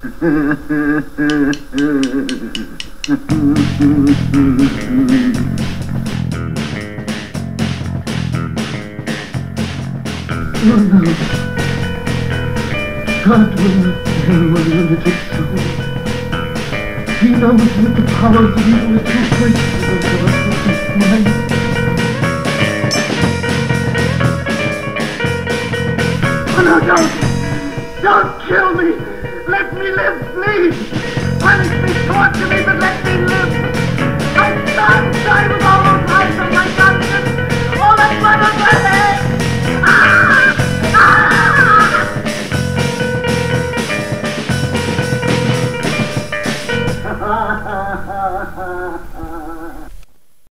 God will not damn a lunatic soul. He knows that the powers of evil are too great for the God of his mind. Oh, no, don't! Don't kill me! Let me live, please! Punish me, torture me, but let me live! I son died with all those eyes of my conscience! All that blood on my head! Ah! Ah!